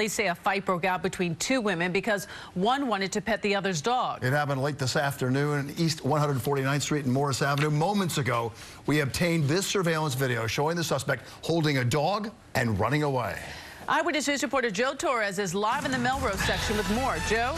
Police say a fight broke out between two women because one wanted to pet the other's dog. It happened late this afternoon, in East 149th Street and Morris Avenue. Moments ago, we obtained this surveillance video showing the suspect holding a dog and running away. Eyewitness News reporter Joe Torres is live in the Melrose section with more. Joe?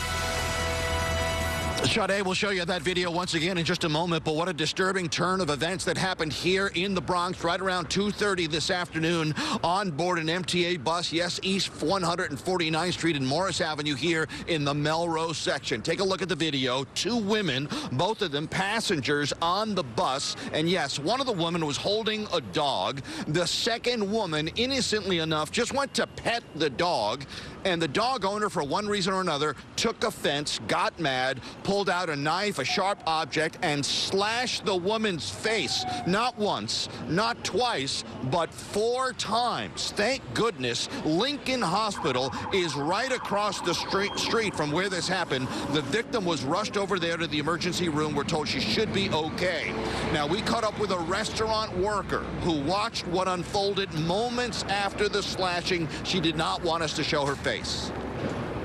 Sade will show you that video once again in just a moment, but what a disturbing turn of events that happened here in the Bronx right around 2.30 this afternoon on board an MTA bus, yes, East 149th Street and Morris Avenue here in the Melrose section. Take a look at the video. Two women, both of them passengers on the bus, and yes, one of the women was holding a dog. The second woman, innocently enough, just went to pet the dog, and the dog owner, for one reason or another, took offense, got mad, pulled out a knife, a sharp object, and slashed the woman's face. Not once, not twice, but four times. Thank goodness Lincoln Hospital is right across the street, street from where this happened. The victim was rushed over there to the emergency room. We're told she should be okay. Now, we caught up with a restaurant worker who watched what unfolded moments after the slashing. She did not want us to show her face.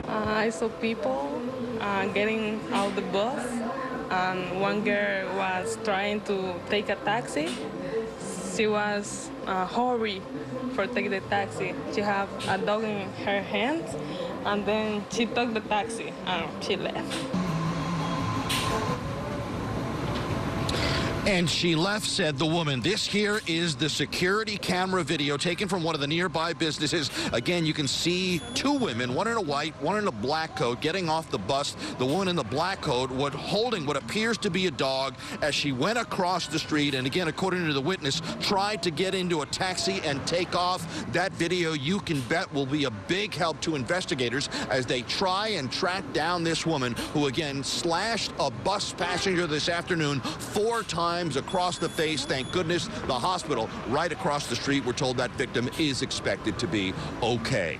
Uh, I saw people uh, getting out the bus, and one girl was trying to take a taxi. She was uh, hurry for take the taxi. She have a dog in her hands, and then she took the taxi and she left. And she left, said the woman. This here is the security camera video taken from one of the nearby businesses. Again, you can see two women, one in a white, one in a black coat, getting off the bus. The woman in the black coat was holding what appears to be a dog as she went across the street. And again, according to the witness, tried to get into a taxi and take off. That video, you can bet, will be a big help to investigators as they try and track down this woman who, again, slashed a bus passenger this afternoon four times times across the face. Thank goodness the hospital right across the street, we're told that victim is expected to be okay.